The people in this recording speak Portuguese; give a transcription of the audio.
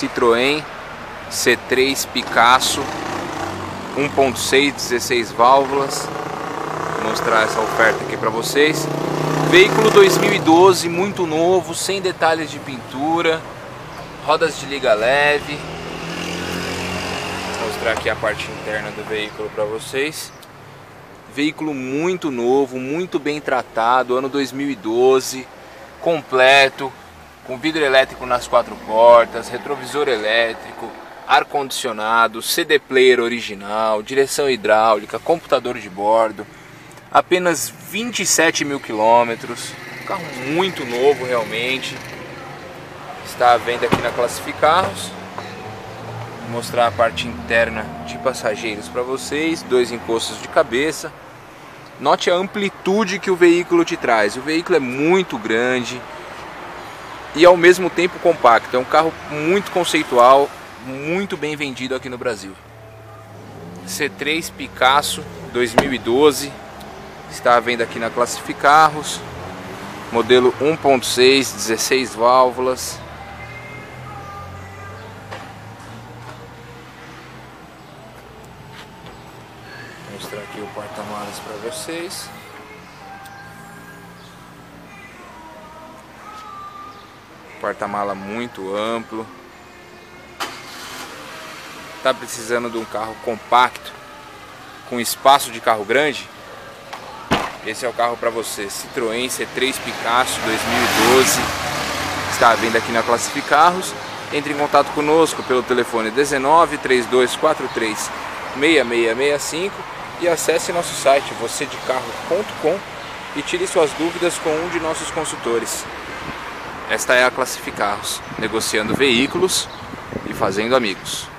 Citroën C3 Picasso 1.6, 16 válvulas. Vou mostrar essa oferta aqui para vocês. Veículo 2012, muito novo, sem detalhes de pintura, rodas de liga leve. Vou mostrar aqui a parte interna do veículo para vocês. Veículo muito novo, muito bem tratado, ano 2012, completo, com vidro elétrico nas quatro portas, retrovisor elétrico, ar-condicionado, CD player original, direção hidráulica, computador de bordo, apenas 27 mil quilômetros, carro muito novo realmente, está à venda aqui na Classificarros. Vou mostrar a parte interna de passageiros para vocês, dois encostos de cabeça. Note a amplitude que o veículo te traz. O veículo é muito grande e ao mesmo tempo compacto. É um carro muito conceitual, muito bem vendido aqui no Brasil. C3 Picasso 2012 está à venda aqui na Classificarros. Modelo 1.6, 16 válvulas. Vou mostrar aqui o porta-malas para vocês. Porta-mala muito amplo. Tá precisando de um carro compacto com espaço de carro grande? Esse é o carro para você. Citroën C3 Picasso 2012. Está à venda aqui na Classificarros. Entre em contato conosco pelo telefone 19 3243 6665 e acesse nosso site vocêdecarro.com e tire suas dúvidas com um de nossos consultores. Esta é a Classificarros, negociando veículos e fazendo amigos.